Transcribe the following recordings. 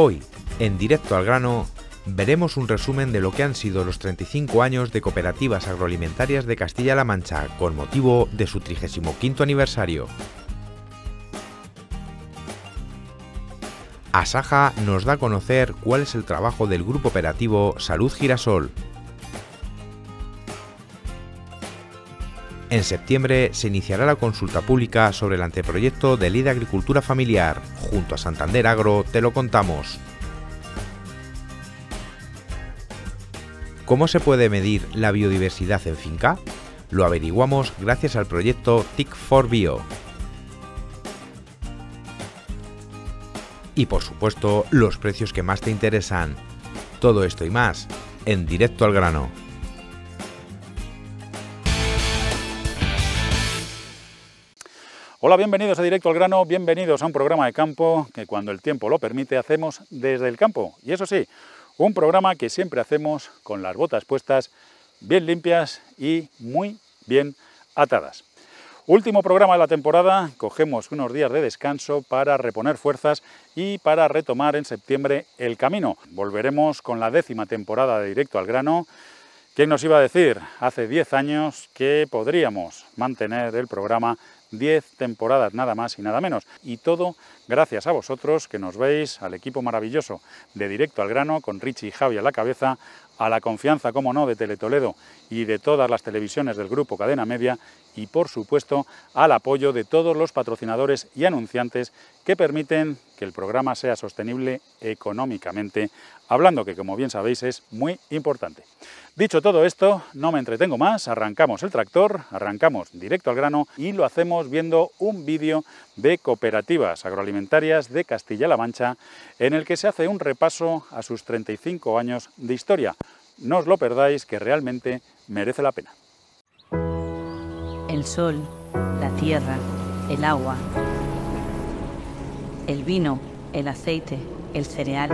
Hoy, en directo al grano, veremos un resumen de lo que han sido los 35 años de cooperativas agroalimentarias de Castilla-La Mancha con motivo de su 35 aniversario. Asaja nos da a conocer cuál es el trabajo del grupo operativo Salud Girasol. En septiembre se iniciará la consulta pública sobre el anteproyecto de Ley de Agricultura Familiar. Junto a Santander Agro te lo contamos. ¿Cómo se puede medir la biodiversidad en finca? Lo averiguamos gracias al proyecto TIC4Bio. Y por supuesto, los precios que más te interesan. Todo esto y más, en directo al grano. Hola, bienvenidos a Directo al Grano, bienvenidos a un programa de campo que cuando el tiempo lo permite hacemos desde el campo. Y eso sí, un programa que siempre hacemos con las botas puestas, bien limpias y muy bien atadas. Último programa de la temporada, cogemos unos días de descanso para reponer fuerzas y para retomar en septiembre el camino. Volveremos con la décima temporada de Directo al Grano. ¿Quién nos iba a decir hace 10 años que podríamos mantener el programa 10 temporadas nada más y nada menos. Y todo gracias a vosotros que nos veis, al equipo maravilloso de Directo al Grano, con Richie y Javi a la cabeza, a la confianza, como no, de Teletoledo y de todas las televisiones del grupo Cadena Media y, por supuesto, al apoyo de todos los patrocinadores y anunciantes que permiten que el programa sea sostenible económicamente, hablando que, como bien sabéis, es muy importante. Dicho todo esto, no me entretengo más, arrancamos el tractor, arrancamos directo al grano y lo hacemos viendo un vídeo de cooperativas agroalimentarias de Castilla-La Mancha en el que se hace un repaso a sus 35 años de historia. No os lo perdáis, que realmente merece la pena. El sol, la tierra, el agua, el vino, el aceite, el cereal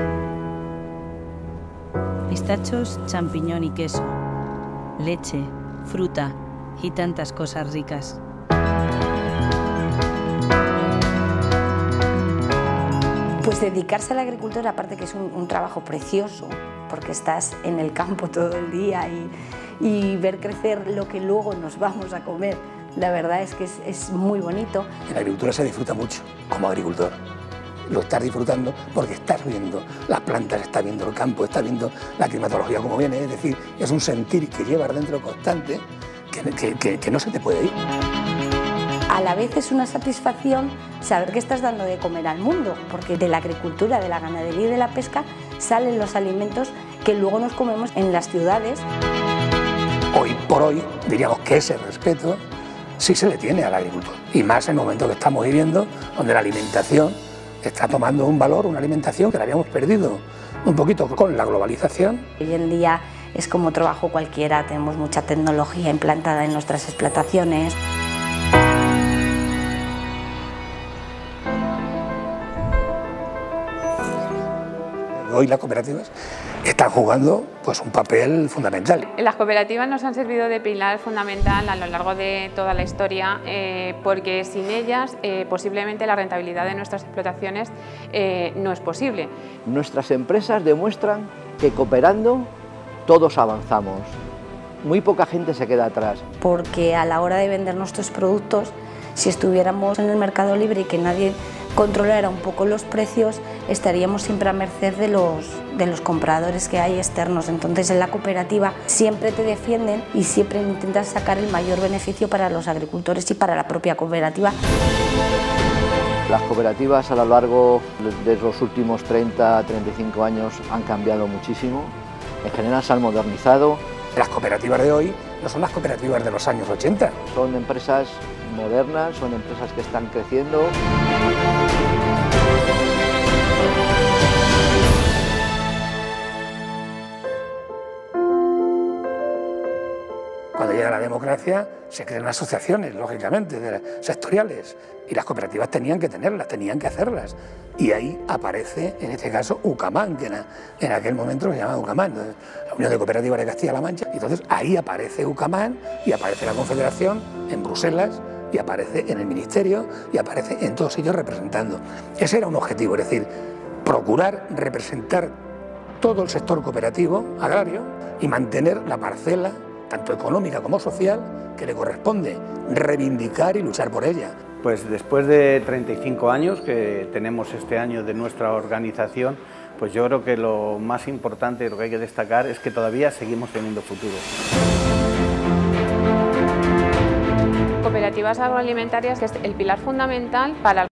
pistachos, champiñón y queso, leche, fruta y tantas cosas ricas. Pues dedicarse a la agricultura, aparte que es un, trabajo precioso, porque estás en el campo todo el día y, ver crecer lo que luego nos vamos a comer, la verdad es que es, es muy bonito. En la agricultura se disfruta mucho como agricultor lo estás disfrutando porque estás viendo las plantas, estás viendo el campo, estás viendo la climatología como viene, es decir, es un sentir que llevas dentro constante que, no se te puede ir. A la vez es una satisfacción saber que estás dando de comer al mundo, porque de la agricultura, de la ganadería y de la pesca salen los alimentos que luego nos comemos en las ciudades. Hoy por hoy diríamos que ese respeto sí se le tiene al agricultor, y más en el momento que estamos viviendo, donde la alimentación está tomando un valor, una alimentación que la habíamos perdido un poquito con la globalización. Hoy en día es como trabajo cualquiera, tenemos mucha tecnología implantada en nuestras explotaciones. Hoy las cooperativas están jugando pues, un papel fundamental. Las cooperativas nos han servido de pilar fundamental a lo largo de toda la historia eh, porque sin ellas eh, posiblemente la rentabilidad de nuestras explotaciones eh, no es posible. Nuestras empresas demuestran que cooperando todos avanzamos. Muy poca gente se queda atrás. Porque a la hora de vender nuestros productos, si estuviéramos en el mercado libre y que nadie controlara un poco los precios, estaríamos siempre a merced de los, de los compradores que hay externos. Entonces en la cooperativa siempre te defienden y siempre intentas sacar el mayor beneficio para los agricultores y para la propia cooperativa. Las cooperativas a lo largo de los últimos 30, 35 años han cambiado muchísimo. En general se han modernizado. Las cooperativas de hoy no son las cooperativas de los años 80. Son empresas modernas, son empresas que están creciendo. Cuando llega la democracia se crean asociaciones, lógicamente, sectoriales, y las cooperativas tenían que tenerlas, tenían que hacerlas. Y ahí aparece, en este caso, UCAMAN, que en, aquel momento se llamaba UCAMAN, la Unión de Cooperativas de Castilla-La Mancha. Entonces ahí aparece UCAMAN y aparece la Confederación en Bruselas y aparece en el Ministerio y aparece en todos ellos representando. Ese era un objetivo, es decir, procurar representar todo el sector cooperativo agrario y mantener la parcela, tanto económica como social, que le corresponde, reivindicar y luchar por ella. Pues después de 35 años que tenemos este año de nuestra organización, pues yo creo que lo más importante lo que hay que destacar es que todavía seguimos teniendo futuro. Cooperativas agroalimentarias es el pilar fundamental para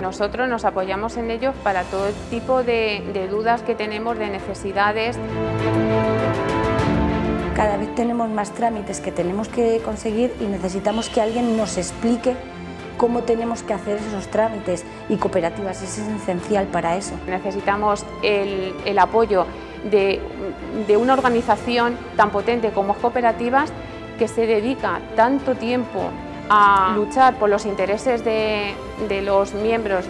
nosotros nos apoyamos en ellos para todo tipo de, de dudas que tenemos, de necesidades. Cada vez tenemos más trámites que tenemos que conseguir y necesitamos que alguien nos explique cómo tenemos que hacer esos trámites y cooperativas es esencial para eso. Necesitamos el, el apoyo de, de, una organización tan potente como es Cooperativas que se dedica tanto tiempo a luchar por los intereses de, de los miembros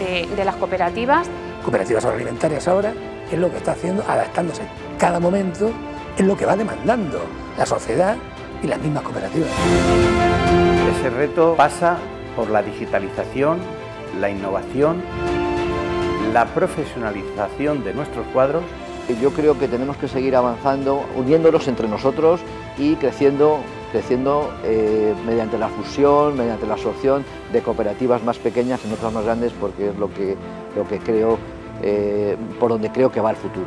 de, de, las cooperativas. Cooperativas agroalimentarias ahora es lo que está haciendo, adaptándose cada momento, es lo que va demandando la sociedad y las mismas cooperativas. Ese reto pasa por la digitalización, la innovación, la profesionalización de nuestros cuadros. Yo creo que tenemos que seguir avanzando, uniéndonos entre nosotros y creciendo creciendo eh, mediante la fusión, mediante la absorción de cooperativas más pequeñas en otras más grandes, porque es lo que, lo que creo, eh, por donde creo que va el futuro.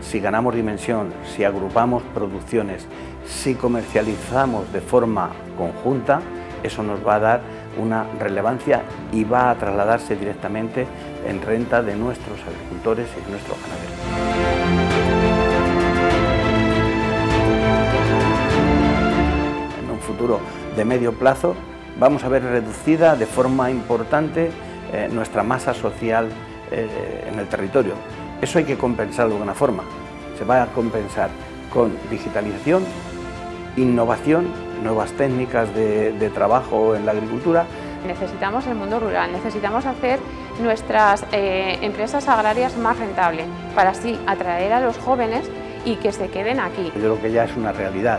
Si ganamos dimensión, si agrupamos producciones, si comercializamos de forma conjunta, eso nos va a dar una relevancia y va a trasladarse directamente en renta de nuestros agricultores y de nuestros ganaderos. Futuro de medio plazo, vamos a ver reducida de forma importante eh, nuestra masa social eh, en el territorio. Eso hay que compensarlo de alguna forma. Se va a compensar con digitalización, innovación, nuevas técnicas de, de trabajo en la agricultura. Necesitamos el mundo rural, necesitamos hacer nuestras eh, empresas agrarias más rentables para así atraer a los jóvenes y que se queden aquí. Yo creo que ya es una realidad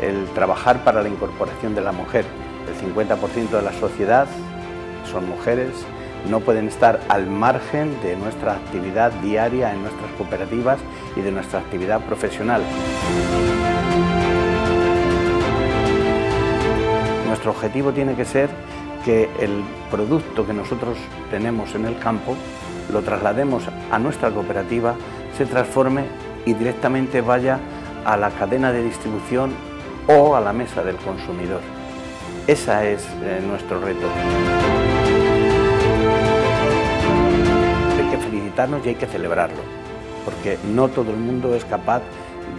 el trabajar para la incorporación de la mujer. El 50% de la sociedad son mujeres, no pueden estar al margen de nuestra actividad diaria en nuestras cooperativas y de nuestra actividad profesional. Nuestro objetivo tiene que ser que el producto que nosotros tenemos en el campo lo traslademos a nuestra cooperativa, se transforme y directamente vaya a la cadena de distribución o a la mesa del consumidor. Ese es eh, nuestro reto. Hay que felicitarnos y hay que celebrarlo, porque no todo el mundo es capaz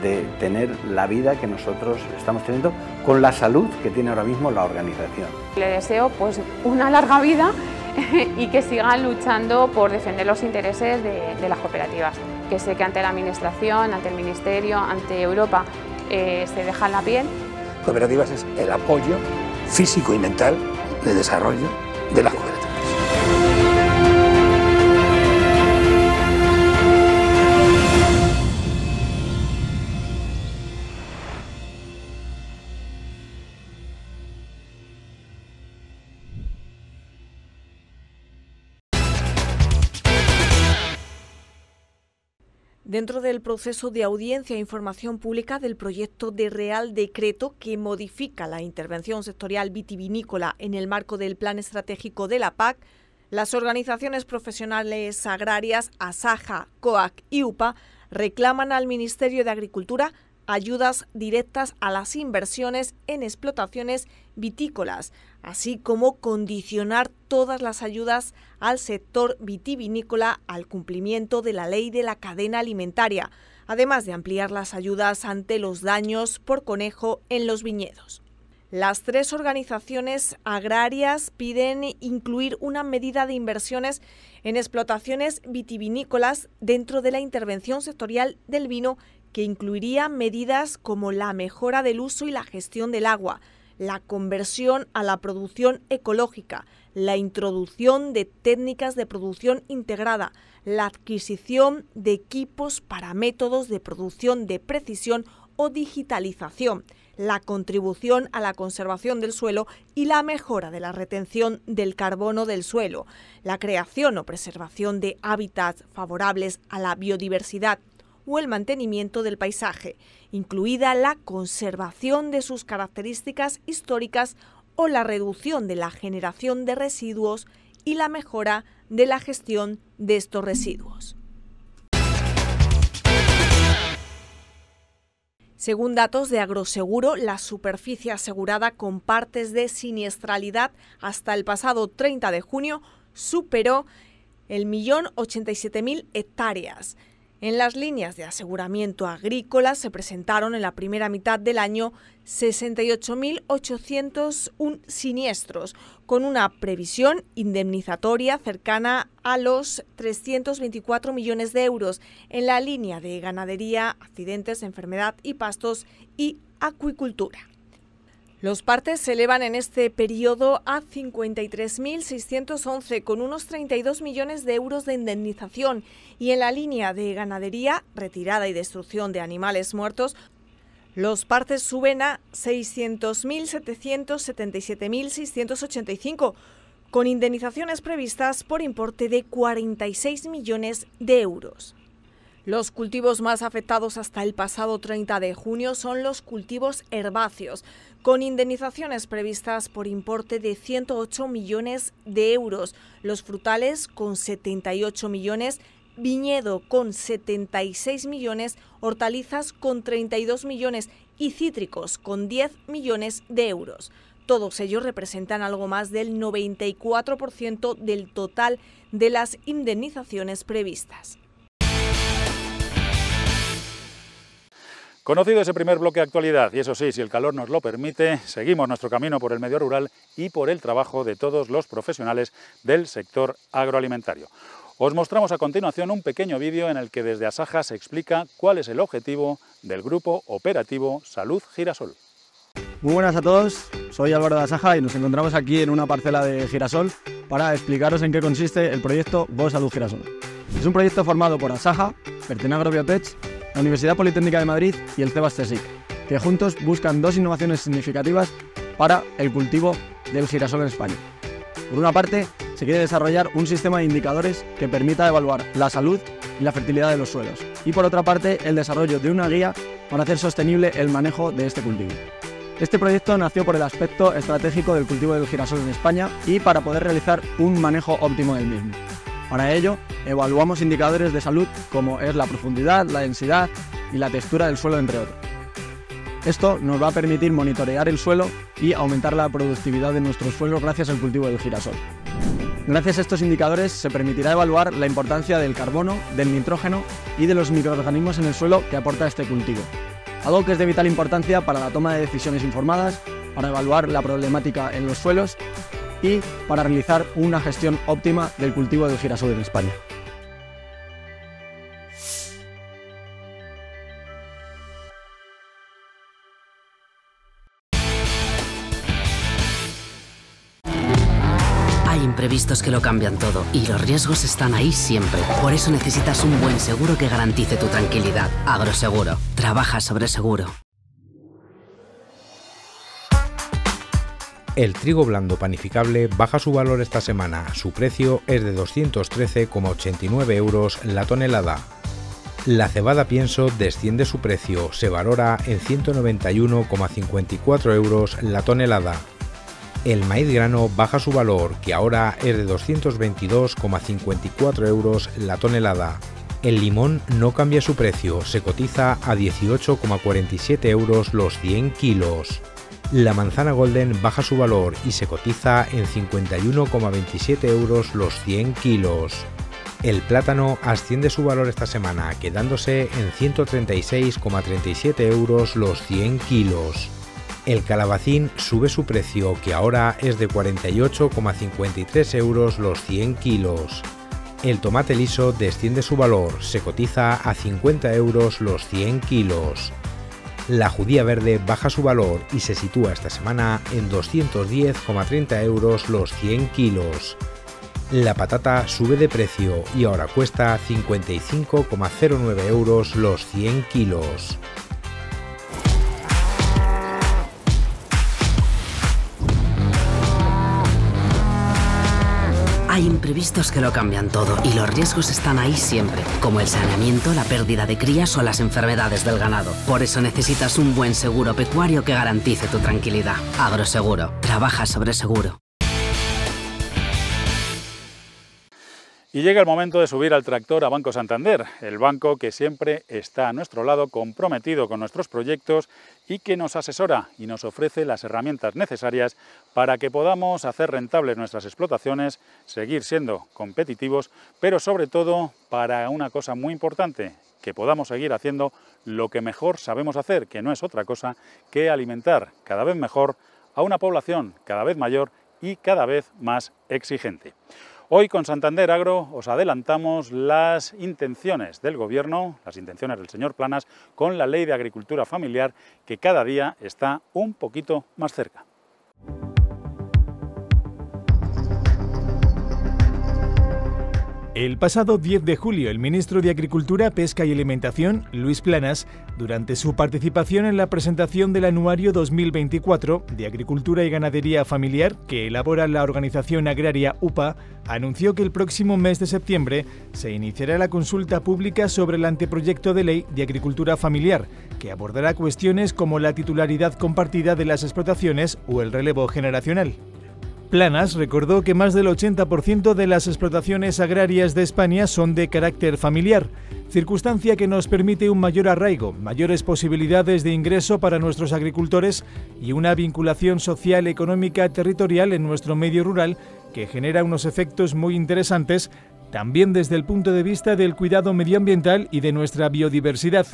de tener la vida que nosotros estamos teniendo con la salud que tiene ahora mismo la organización. Le deseo pues una larga vida y que sigan luchando por defender los intereses de, de las cooperativas, que sé que ante la Administración, ante el Ministerio, ante Europa eh, se dejan la piel. Cooperativas es el apoyo físico y mental de desarrollo de las cooperativas. Dentro del proceso de audiencia e información pública del proyecto de Real Decreto que modifica la intervención sectorial vitivinícola en el marco del Plan Estratégico de la PAC, las organizaciones profesionales agrarias ASAJA, COAC y UPA reclaman al Ministerio de Agricultura ayudas directas a las inversiones en explotaciones vitícolas, así como condicionar todas las ayudas al sector vitivinícola al cumplimiento de la ley de la cadena alimentaria, además de ampliar las ayudas ante los daños por conejo en los viñedos. Las tres organizaciones agrarias piden incluir una medida de inversiones en explotaciones vitivinícolas dentro de la intervención sectorial del vino que incluiría medidas como la mejora del uso y la gestión del agua, la conversión a la producción ecológica, la introducción de técnicas de producción integrada, la adquisición de equipos para métodos de producción de precisión o digitalización, la contribución a la conservación del suelo y la mejora de la retención del carbono del suelo, la creación o preservación de hábitats favorables a la biodiversidad o el mantenimiento del paisaje, incluida la conservación de sus características históricas o la reducción de la generación de residuos y la mejora de la gestión de estos residuos. Según datos de Agroseguro, la superficie asegurada con partes de siniestralidad hasta el pasado 30 de junio superó el millón 87.000 hectáreas. En las líneas de aseguramiento agrícola se presentaron en la primera mitad del año 68.801 siniestros, con una previsión indemnizatoria cercana a los 324 millones de euros en la línea de ganadería, accidentes, enfermedad y pastos y acuicultura. Los partes se elevan en este periodo a 53.611 con unos 32 millones de euros de indemnización y en la línea de ganadería, retirada y destrucción de animales muertos, los partes suben a 600.777.685 con indemnizaciones previstas por importe de 46 millones de euros. Los cultivos más afectados hasta el pasado 30 de junio son los cultivos herbáceos, con indemnizaciones previstas por importe de 108 millones de euros, los frutales con 78 millones, viñedo con 76 millones, hortalizas con 32 millones y cítricos con 10 millones de euros. Todos ellos representan algo más del 94% del total de las indemnizaciones previstas. Conocido ese primer bloque de actualidad, y eso sí, si el calor nos lo permite, seguimos nuestro camino por el medio rural y por el trabajo de todos los profesionales del sector agroalimentario. Os mostramos a continuación un pequeño vídeo en el que desde Asaja se explica cuál es el objetivo del Grupo Operativo Salud Girasol. Muy buenas a todos, soy Álvaro de Asaja y nos encontramos aquí en una parcela de Girasol para explicaros en qué consiste el proyecto Go Salud Girasol. Es un proyecto formado por Asaja, Pertenagro Biotech la Universidad Politécnica de Madrid y el CEBAS CSIC, que juntos buscan dos innovaciones significativas para el cultivo del girasol en España. Por una parte, se quiere desarrollar un sistema de indicadores que permita evaluar la salud y la fertilidad de los suelos. Y por otra parte, el desarrollo de una guía para hacer sostenible el manejo de este cultivo. Este proyecto nació por el aspecto estratégico del cultivo del girasol en España y para poder realizar un manejo óptimo del mismo. Para ello, evaluamos indicadores de salud como es la profundidad, la densidad y la textura del suelo, entre otros. Esto nos va a permitir monitorear el suelo y aumentar la productividad de nuestros suelos gracias al cultivo del girasol. Gracias a estos indicadores se permitirá evaluar la importancia del carbono, del nitrógeno y de los microorganismos en el suelo que aporta este cultivo. Algo que es de vital importancia para la toma de decisiones informadas, para evaluar la problemática en los suelos y para realizar una gestión óptima del cultivo del girasol en España. Hay imprevistos que lo cambian todo y los riesgos están ahí siempre. Por eso necesitas un buen seguro que garantice tu tranquilidad. Agroseguro. Trabaja sobre seguro. El trigo blando panificable baja su valor esta semana. Su precio es de 213,89 euros la tonelada. La cebada pienso desciende su precio, se valora en 191,54 euros la tonelada. El maíz grano baja su valor, que ahora es de 222,54 euros la tonelada. El limón no cambia su precio, se cotiza a 18,47 euros los 100 kilos. La manzana golden baja su valor y se cotiza en 51,27 euros los 100 kilos. El plátano asciende su valor esta semana, quedándose en 136,37 euros los 100 kilos. El calabacín sube su precio, que ahora es de 48,53 euros los 100 kilos. El tomate liso desciende su valor, se cotiza a 50 euros los 100 kilos. La judía verde baja su valor y se sitúa esta semana en 210,30 euros los 100 kilos. La patata sube de precio y ahora cuesta 55,09 euros los 100 kilos. Imprevistos que lo cambian todo y los riesgos están ahí siempre, como el saneamiento, la pérdida de crías o las enfermedades del ganado. Por eso necesitas un buen seguro pecuario que garantice tu tranquilidad. Agroseguro. Trabaja sobre seguro. Y llega el momento de subir al tractor a Banco Santander, el banco que siempre está a nuestro lado, comprometido con nuestros proyectos y que nos asesora y nos ofrece las herramientas necesarias para que podamos hacer rentables nuestras explotaciones, seguir siendo competitivos, pero sobre todo para una cosa muy importante, que podamos seguir haciendo lo que mejor sabemos hacer, que no es otra cosa que alimentar cada vez mejor a una población cada vez mayor y cada vez más exigente. Hoy con Santander Agro os adelantamos las intenciones del Gobierno, las intenciones del señor Planas, con la ley de agricultura familiar que cada día está un poquito más cerca. El pasado 10 de julio, el ministro de Agricultura, Pesca y Alimentación, Luis Planas, durante su participación en la presentación del anuario 2024 de Agricultura y Ganadería Familiar que elabora la organización agraria UPA, anunció que el próximo mes de septiembre se iniciará la consulta pública sobre el anteproyecto de ley de agricultura familiar, que abordará cuestiones como la titularidad compartida de las explotaciones o el relevo generacional. Planas recordó que más del 80% de las explotaciones agrarias de España son de carácter familiar, circunstancia que nos permite un mayor arraigo, mayores posibilidades de ingreso para nuestros agricultores y una vinculación social, económica, territorial en nuestro medio rural que genera unos efectos muy interesantes también desde el punto de vista del cuidado medioambiental y de nuestra biodiversidad.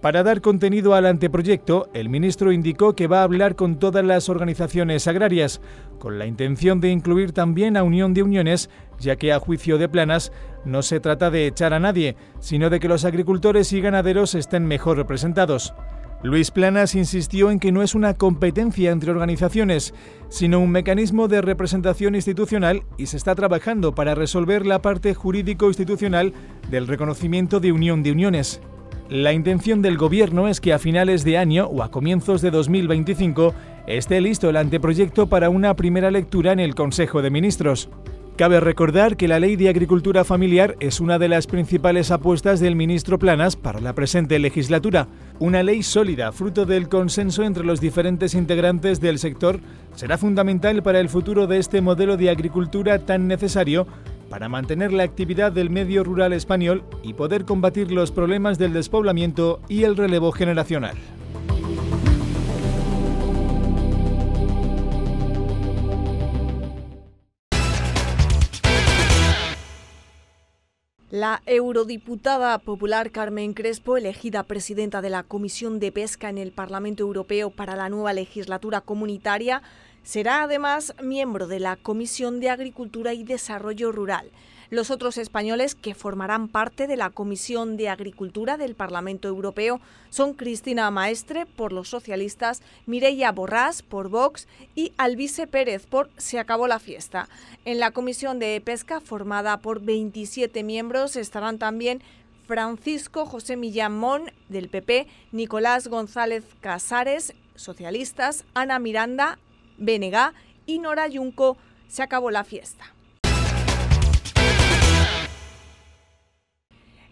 Para dar contenido al anteproyecto, el ministro indicó que va a hablar con todas las organizaciones agrarias, con la intención de incluir también a Unión de Uniones, ya que a juicio de Planas no se trata de echar a nadie, sino de que los agricultores y ganaderos estén mejor representados. Luis Planas insistió en que no es una competencia entre organizaciones, sino un mecanismo de representación institucional y se está trabajando para resolver la parte jurídico-institucional del reconocimiento de Unión de Uniones. La intención del Gobierno es que a finales de año o a comienzos de 2025 esté listo el anteproyecto para una primera lectura en el Consejo de Ministros. Cabe recordar que la Ley de Agricultura Familiar es una de las principales apuestas del ministro Planas para la presente legislatura. Una ley sólida, fruto del consenso entre los diferentes integrantes del sector, será fundamental para el futuro de este modelo de agricultura tan necesario para mantener la actividad del medio rural español y poder combatir los problemas del despoblamiento y el relevo generacional. La eurodiputada popular Carmen Crespo, elegida presidenta de la Comisión de Pesca en el Parlamento Europeo para la nueva legislatura comunitaria, Será además miembro de la Comisión de Agricultura y Desarrollo Rural. Los otros españoles que formarán parte de la Comisión de Agricultura del Parlamento Europeo son Cristina Maestre por los socialistas, Mireia Borrás por Vox y Alvise Pérez por Se acabó la fiesta. En la Comisión de Pesca, formada por 27 miembros, estarán también Francisco José Millán Mon del PP, Nicolás González Casares, socialistas, Ana Miranda, BNG y Nora Junco se acabó la fiesta.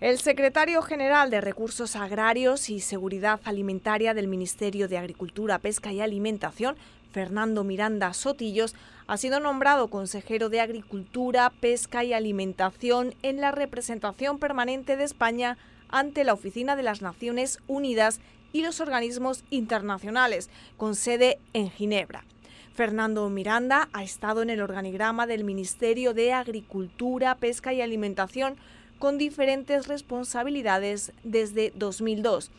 El secretario general de Recursos Agrarios y Seguridad Alimentaria del Ministerio de Agricultura, Pesca y Alimentación, Fernando Miranda Sotillos, ha sido nombrado consejero de Agricultura, Pesca y Alimentación en la representación permanente de España ante la Oficina de las Naciones Unidas y los organismos internacionales, con sede en Ginebra. Fernando Miranda ha estado en el organigrama del Ministerio de Agricultura, Pesca y Alimentación con diferentes responsabilidades desde 2002,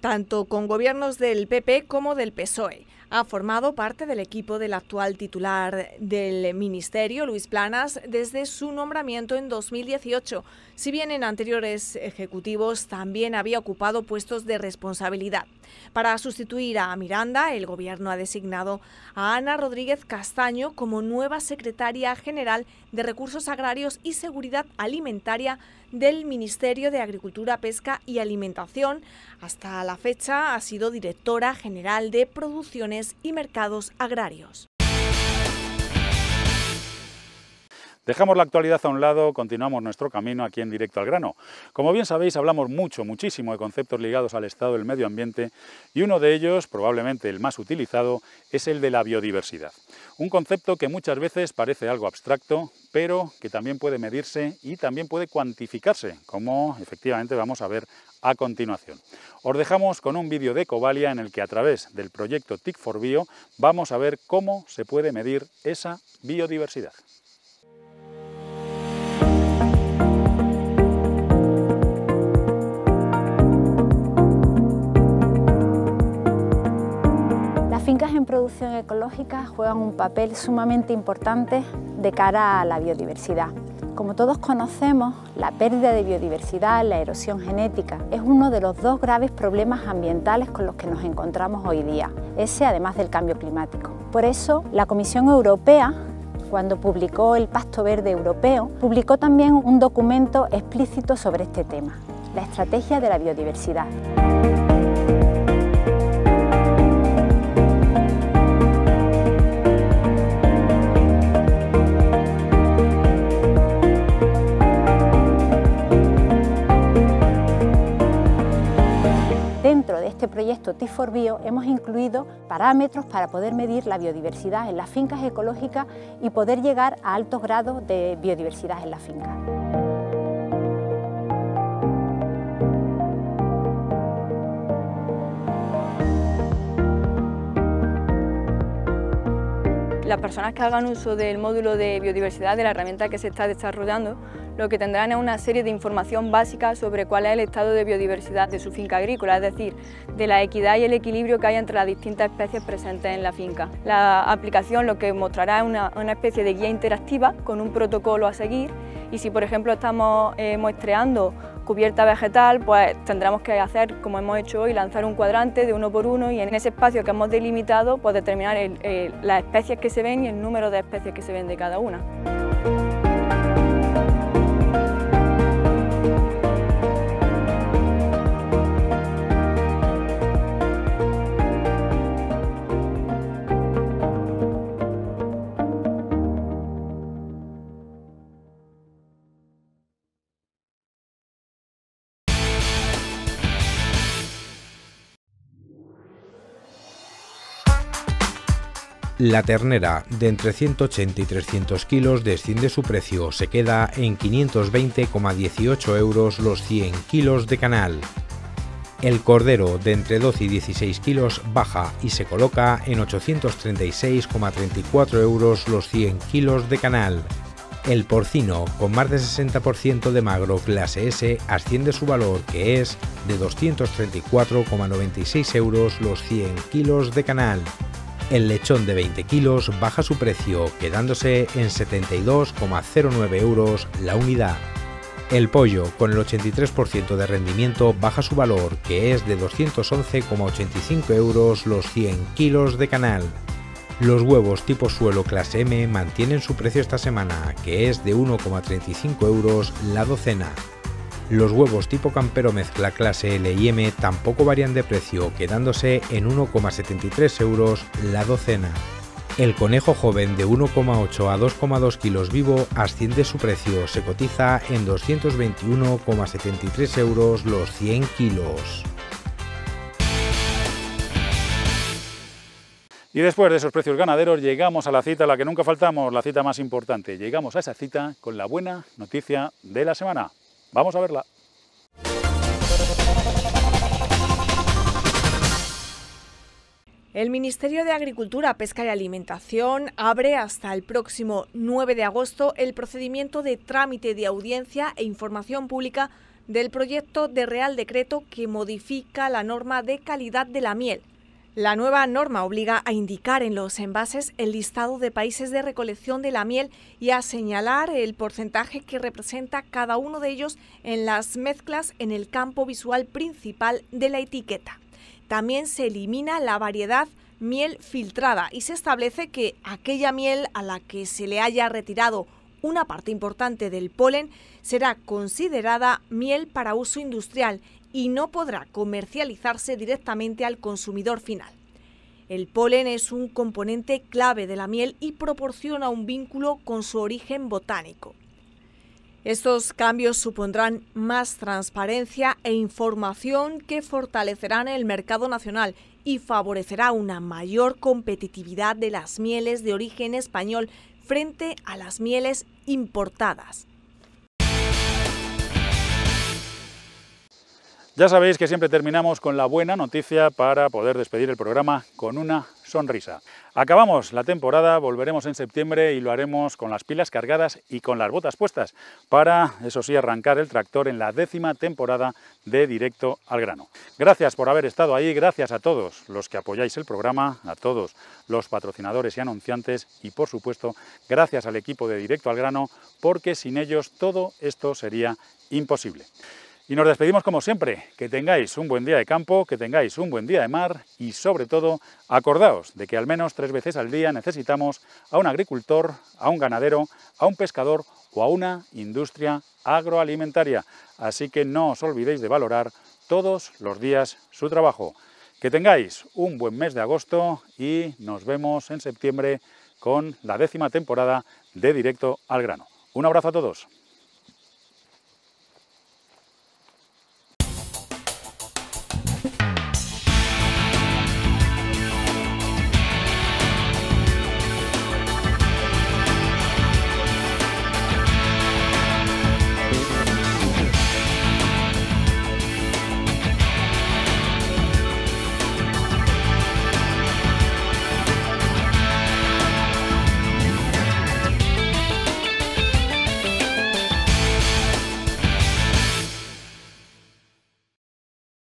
tanto con gobiernos del PP como del PSOE ha formado parte del equipo del actual titular del Ministerio, Luis Planas, desde su nombramiento en 2018, si bien en anteriores ejecutivos también había ocupado puestos de responsabilidad. Para sustituir a Miranda, el Gobierno ha designado a Ana Rodríguez Castaño como nueva secretaria general de Recursos Agrarios y Seguridad Alimentaria del Ministerio de Agricultura, Pesca y Alimentación. Hasta la fecha ha sido directora general de Producciones y Mercados Agrarios. Dejamos la actualidad a un lado, continuamos nuestro camino aquí en Directo al Grano. Como bien sabéis, hablamos mucho, muchísimo de conceptos ligados al estado del medio ambiente y uno de ellos, probablemente el más utilizado, es el de la biodiversidad. Un concepto que muchas veces parece algo abstracto, pero que también puede medirse y también puede cuantificarse, como efectivamente vamos a ver a continuación. Os dejamos con un vídeo de Covalia en el que a través del proyecto TIC for Bio vamos a ver cómo se puede medir esa biodiversidad. Fincas en producción ecológica juegan un papel sumamente importante de cara a la biodiversidad. Como todos conocemos, la pérdida de biodiversidad, la erosión genética, es uno de los dos graves problemas ambientales con los que nos encontramos hoy día, ese además del cambio climático. Por eso, la Comisión Europea, cuando publicó el Pacto Verde Europeo, publicó también un documento explícito sobre este tema, la Estrategia de la Biodiversidad. Este proyecto T4Bio hemos incluido parámetros para poder medir la biodiversidad en las fincas ecológicas y poder llegar a altos grados de biodiversidad en las fincas. Las personas que hagan uso del módulo de biodiversidad de la herramienta que se está desarrollando lo que tendrán es una serie de información básica sobre cuál es el estado de biodiversidad de su finca agrícola, es decir, de la equidad y el equilibrio que hay entre las distintas especies presentes en la finca. La aplicación lo que mostrará es una, especie de guía interactiva con un protocolo a seguir y si por ejemplo estamos eh, muestreando cubierta vegetal, pues tendremos que hacer, como hemos hecho hoy, lanzar un cuadrante de uno por uno y en ese espacio que hemos delimitado, pues determinar las especies que se ven y el número de especies que se ven de cada una. La ternera de entre 180 y 300 kilos desciende su precio, se queda en 520,18 euros los 100 kilos de canal. El cordero de entre 12 y 16 kilos baja y se coloca en 836,34 euros los 100 kilos de canal. El porcino, con más de 60% de magro clase S, asciende su valor, que es de 234,96 euros los 100 kilos de canal. El lechón de 20 kilos baja su precio, quedándose en 72,09 euros la unidad. El pollo, con el 83% de rendimiento, baja su valor, que es de 211,85 euros los 100 kilos de canal. Los huevos tipo suelo clase M mantienen su precio esta semana, que es de 1,35 euros la docena. Los huevos tipo campero mezcla clase L y M tampoco varían de precio, quedándose en 1,73 euros la docena. El conejo joven de 1,8 a 2,2 kilos vivo asciende su precio, se cotiza en 221,73 euros los 100 kilos. Y después de esos precios ganaderos llegamos a la cita a la que nunca faltamos, la cita más importante. Llegamos a esa cita con la buena noticia de la semana. Vamos a verla. El Ministerio de Agricultura, Pesca y Alimentación abre hasta el próximo 9 de agosto el procedimiento de trámite de audiencia e información pública del proyecto de Real Decreto que modifica la norma de calidad de la miel. La nueva norma obliga a indicar en los envases el listado de países de recolección de la miel y a señalar el porcentaje que representa cada uno de ellos en las mezclas en el campo visual principal de la etiqueta. También se elimina la variedad miel filtrada y se establece que aquella miel a la que se le haya retirado una parte importante del polen será considerada miel para uso industrial y no podrá comercializarse directamente al consumidor final. El polen es un componente clave de la miel y proporciona un vínculo con su origen botánico. Estos cambios supondrán más transparencia e información que fortalecerán el mercado nacional y favorecerá una mayor competitividad de las mieles de origen español frente a las mieles importadas. Ya sabéis que siempre terminamos con la buena noticia para poder despedir el programa con una sonrisa. Acabamos la temporada, volveremos en septiembre y lo haremos con las pilas cargadas y con las botas puestas para, eso sí, arrancar el tractor en la décima temporada de Directo al Grano. Gracias por haber estado ahí, gracias a todos los que apoyáis el programa, a todos los patrocinadores y anunciantes y, por supuesto, gracias al equipo de Directo al Grano, porque sin ellos todo esto sería imposible. Y nos despedimos como siempre, que tengáis un buen día de campo, que tengáis un buen día de mar y sobre todo acordaos de que al menos tres veces al día necesitamos a un agricultor, a un ganadero, a un pescador o a una industria agroalimentaria. Así que no os olvidéis de valorar todos los días su trabajo. Que tengáis un buen mes de agosto y nos vemos en septiembre con la décima temporada de Directo al Grano. Un abrazo a todos.